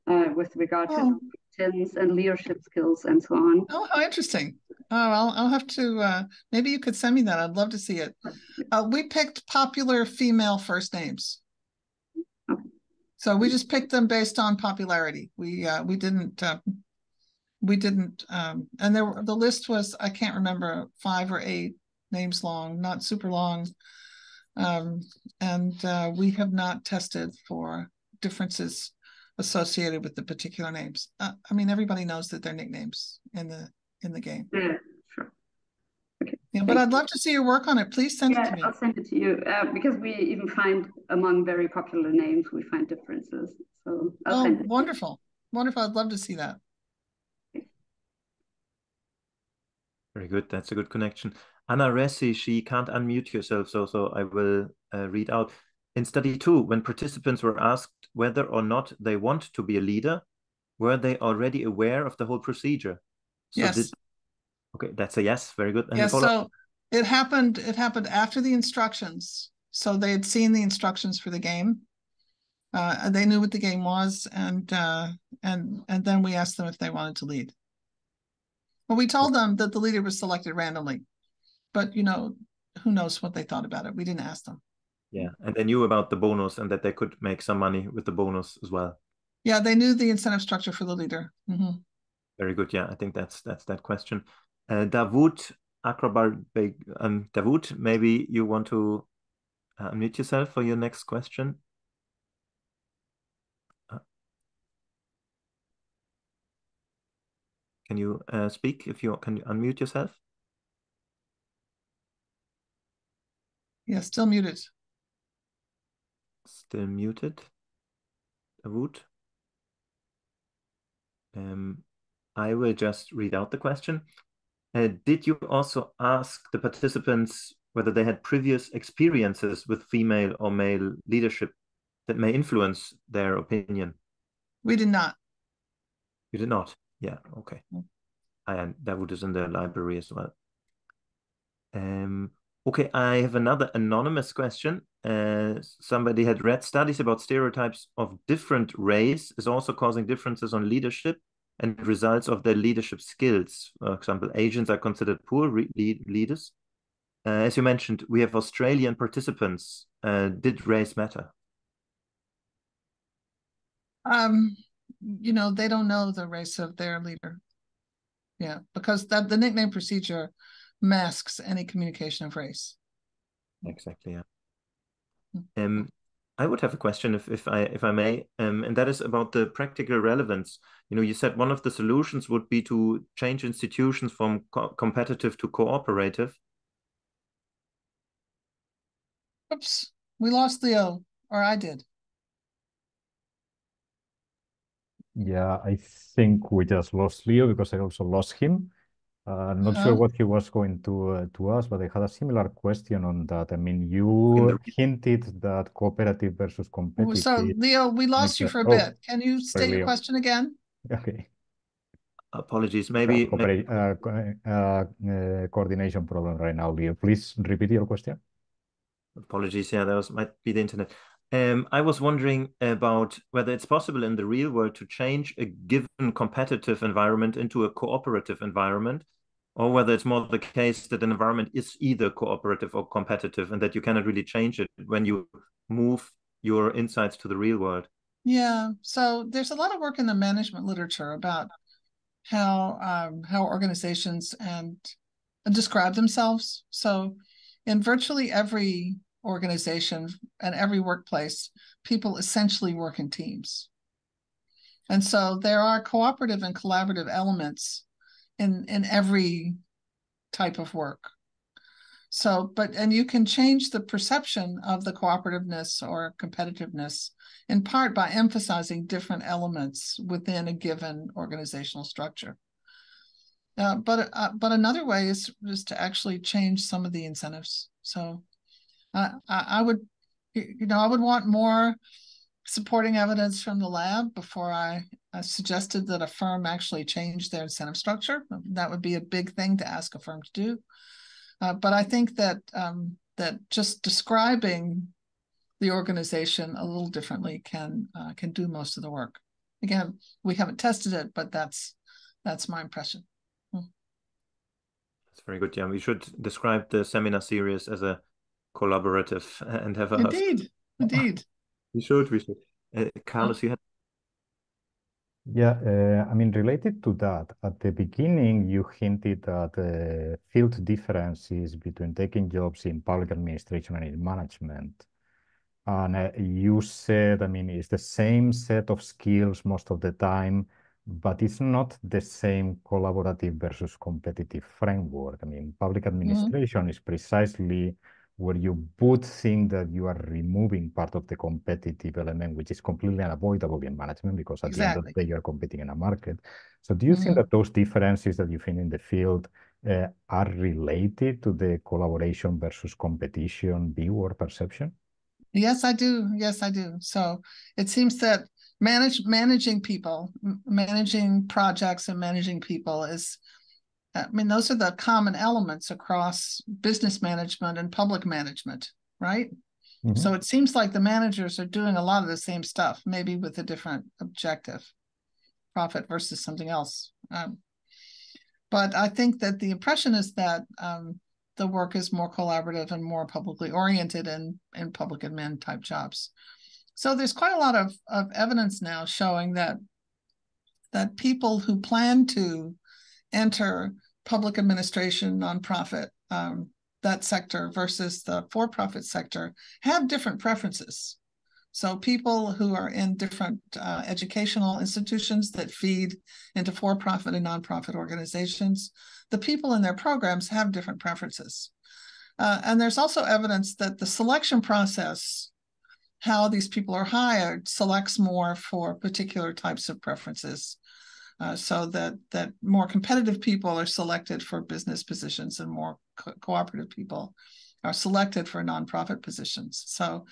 uh, with regard oh. to competence and leadership skills and so on. Oh, how interesting. Oh, I'll, I'll have to, uh, maybe you could send me that. I'd love to see it. Uh, we picked popular female first names. So we just picked them based on popularity. We uh, we didn't uh, we didn't um, and there the list was I can't remember five or eight names long, not super long. Um, and uh, we have not tested for differences associated with the particular names. Uh, I mean, everybody knows that they're nicknames in the in the game. Okay. Yeah, but I'd love to see your work on it. Please send yeah, it to me. I'll send it to you uh, because we even find among very popular names we find differences. So I'll oh, send it. wonderful, wonderful! I'd love to see that. Very good. That's a good connection. Anna Resi, she can't unmute yourself, so so I will uh, read out. In study two, when participants were asked whether or not they want to be a leader, were they already aware of the whole procedure? So yes. Did... Okay, that's a yes. Very good. And yes. So it happened. It happened after the instructions. So they had seen the instructions for the game. Uh, they knew what the game was, and uh, and and then we asked them if they wanted to lead. Well, we told them that the leader was selected randomly, but you know, who knows what they thought about it? We didn't ask them. Yeah, and they knew about the bonus and that they could make some money with the bonus as well. Yeah, they knew the incentive structure for the leader. Mm-hmm. Very good. Yeah, I think that's that's that question. Uh, Davut Akrobar, um, Davut, maybe you want to uh, unmute yourself for your next question. Can you uh, speak if you can you unmute yourself? Yeah, still muted. Still muted. Wood. Um, I will just read out the question. Uh, did you also ask the participants whether they had previous experiences with female or male leadership that may influence their opinion? We did not. You did not. Yeah. Okay. Mm. And that is in the library as well. Um. Okay, I have another anonymous question. Uh, somebody had read studies about stereotypes of different race is also causing differences on leadership and results of their leadership skills. For example, Asians are considered poor lead leaders. Uh, as you mentioned, we have Australian participants. Uh, did race matter? Um, you know, they don't know the race of their leader. Yeah, because that the nickname procedure masks any communication of race. Exactly. Yeah. Hmm. Um, I would have a question if, if I if I may, um, and that is about the practical relevance. You know, you said one of the solutions would be to change institutions from co competitive to cooperative. Oops, we lost Leo, or I did. Yeah, I think we just lost Leo because I also lost him. Uh, not sure what he was going to uh, to ask, but I had a similar question on that. I mean, you hinted that cooperative versus competitive. So, Leo, we lost you for a oh, bit. Can you state sorry, your question again? Okay. Apologies. Maybe, maybe... Uh, uh, coordination problem right now, Leo. Please repeat your question. Apologies. Yeah, that was might be the internet. Um, I was wondering about whether it's possible in the real world to change a given competitive environment into a cooperative environment, or whether it's more the case that an environment is either cooperative or competitive and that you cannot really change it when you move your insights to the real world. Yeah, so there's a lot of work in the management literature about how um, how organizations and describe themselves. So in virtually every organization and every workplace, people essentially work in teams. And so there are cooperative and collaborative elements in, in every type of work. So, but, and you can change the perception of the cooperativeness or competitiveness in part by emphasizing different elements within a given organizational structure. Uh, but uh, but another way is, is to actually change some of the incentives. So I, I would, you know, I would want more supporting evidence from the lab before I, I suggested that a firm actually change their incentive structure. That would be a big thing to ask a firm to do. Uh, but I think that um, that just describing the organization a little differently can uh, can do most of the work. Again, we haven't tested it, but that's that's my impression. Hmm. That's very good. Yeah, we should describe the seminar series as a collaborative and have a indeed indeed we should we should uh, carlos you had yeah uh, i mean related to that at the beginning you hinted at uh, field differences between taking jobs in public administration and in management and uh, you said i mean it's the same set of skills most of the time but it's not the same collaborative versus competitive framework. I mean, public mm-hmm. administration mm -hmm. is precisely where you would think that you are removing part of the competitive element, which is completely unavoidable in management because at exactly. the end of the day, you're competing in a market. So do you mm -hmm. think mm-hmm. that those differences that you find in the field uh, are related to the collaboration versus competition view or perception? Yes, I do. Yes, I do. So it seems that manage managing people, managing projects and managing people is I mean, those are the common elements across business management and public management, right? Mm-hmm. So it seems like the managers are doing a lot of the same stuff, maybe with a different objective, profit versus something else. Um, but I think that the impression is that um, the work is more collaborative and more publicly oriented in, in public admin type jobs. So there's quite a lot of, of evidence now showing that that people who plan to enter public administration, nonprofit, um, that sector versus the for-profit sector have different preferences. So people who are in different uh, educational institutions that feed into for-profit and nonprofit organizations, the people in their programs have different preferences. Uh, and there's also evidence that the selection process, how these people are hired, selects more for particular types of preferences uh, so that that more competitive people are selected for business positions and more co cooperative people are selected for nonprofit positions. So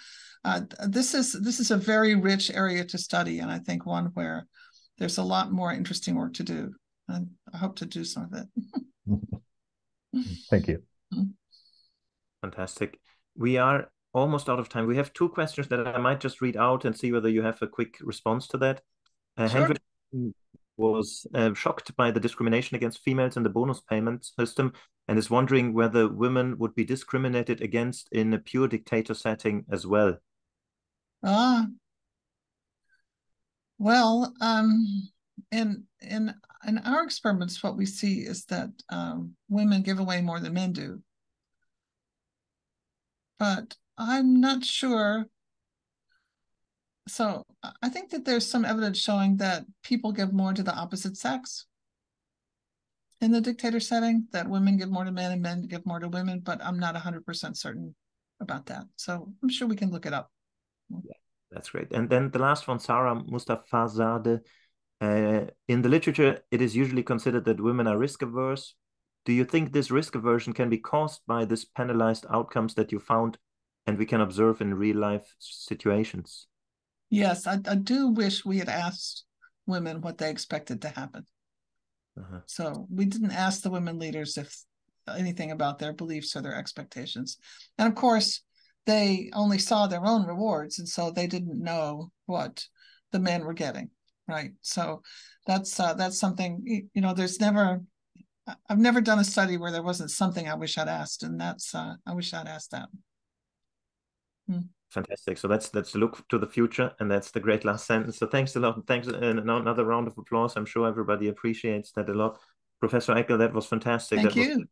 uh, this is this is a very rich area to study, and I think one where there's a lot more interesting work to do. And I hope to do some of it. Thank you. Mm-hmm. Fantastic. We are almost out of time. We have two questions that I might just read out and see whether you have a quick response to that. Uh, sure. Hendrik was uh, shocked by the discrimination against females in the bonus payment system and is wondering whether women would be discriminated against in a pure dictator setting as well. Ah, well, um, in in in our experiments, what we see is that um, women give away more than men do, but I'm not sure so I think that there's some evidence showing that people give more to the opposite sex in the dictator setting, that women give more to men and men give more to women, but I'm not 100% certain about that. So I'm sure we can look it up. Yeah, that's great. And then the last one, Sarah Mustafazadeh. Uh, in the literature, it is usually considered that women are risk averse. Do you think this risk aversion can be caused by this penalized outcomes that you found and we can observe in real life situations? Yes, I, I do wish we had asked women what they expected to happen. Uh-huh. So we didn't ask the women leaders if anything about their beliefs or their expectations. And of course, they only saw their own rewards, and so they didn't know what the men were getting. Right. So that's uh, that's something you know. There's never I've never done a study where there wasn't something I wish I'd asked, and that's uh, I wish I'd asked that. Hmm. Fantastic. So that's that's look to the future, and that's the great last sentence. So thanks a lot. Thanks, and another round of applause. I'm sure everybody appreciates that a lot. Professor Eckel, that was fantastic. Thank that you. Was,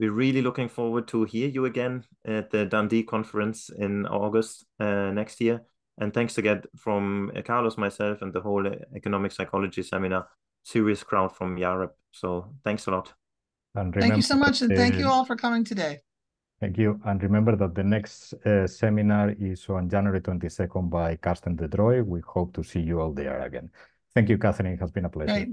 we're really looking forward to hear you again at the Dundee conference in August uh, next year. And thanks again from uh, Carlos, myself, and the whole economic psychology seminar. Serious crowd from Europe. So thanks a lot. Thank you so much, and thank you all for coming today. Thank you. And remember that the next uh, seminar is on January 22nd by Carsten de Dreu. We hope to see you all there again. Thank you, Catherine. It has been a pleasure.